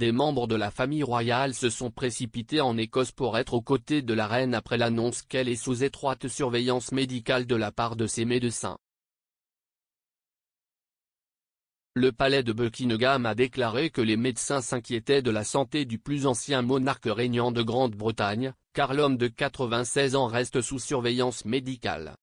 des membres de la famille royale se sont précipités en Écosse pour être aux côtés de la reine après l'annonce qu'elle est sous étroite surveillance médicale de la part de ses médecins. Le palais de Buckingham a déclaré que les médecins s'inquiétaient de la santé du plus ancien monarque régnant de Grande-Bretagne, car l'homme de 96 ans reste sous surveillance médicale.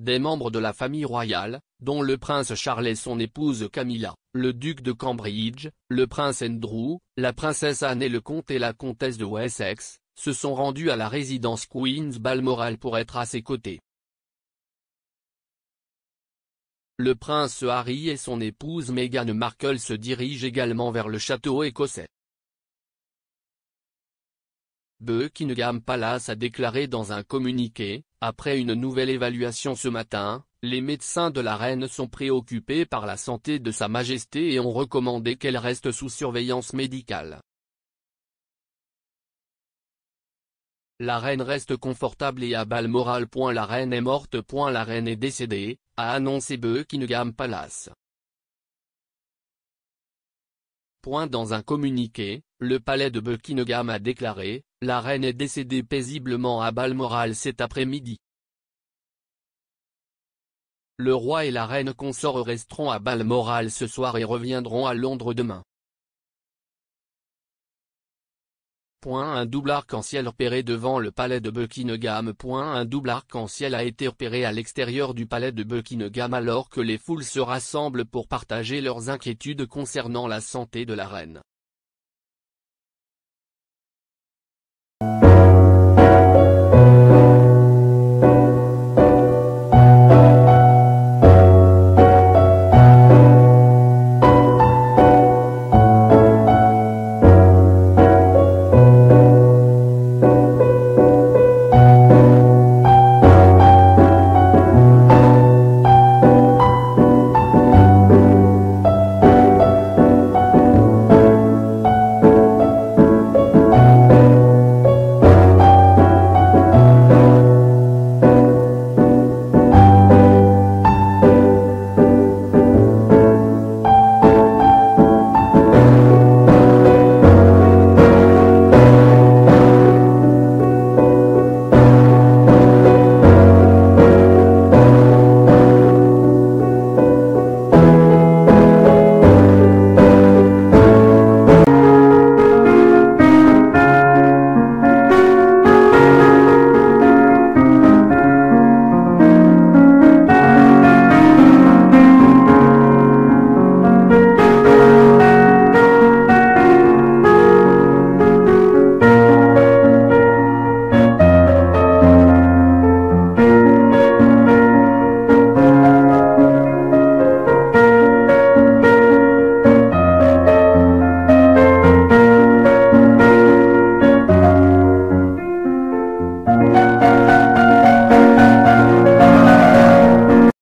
Des membres de la famille royale, dont le prince Charles et son épouse Camilla, le duc de Cambridge, le prince Andrew, la princesse Anne et le comte et la comtesse de Wessex, se sont rendus à la résidence Queen's Balmoral pour être à ses côtés. Le prince Harry et son épouse Meghan Markle se dirigent également vers le château écossais. Buckingham Palace a déclaré dans un communiqué, après une nouvelle évaluation ce matin, les médecins de la reine sont préoccupés par la santé de sa majesté et ont recommandé qu'elle reste sous surveillance médicale. La reine reste confortable et à Balmoral. La reine est morte. La reine est décédée, a annoncé Buckingham Palace. Dans un communiqué, le palais de Buckingham a déclaré, la reine est décédée paisiblement à Balmoral cet après-midi. Le roi et la reine consort resteront à Balmoral ce soir et reviendront à Londres demain. Un double arc-en-ciel repéré devant le palais de Buckingham. Un double arc-en-ciel a été repéré à l'extérieur du palais de Buckingham alors que les foules se rassemblent pour partager leurs inquiétudes concernant la santé de la reine.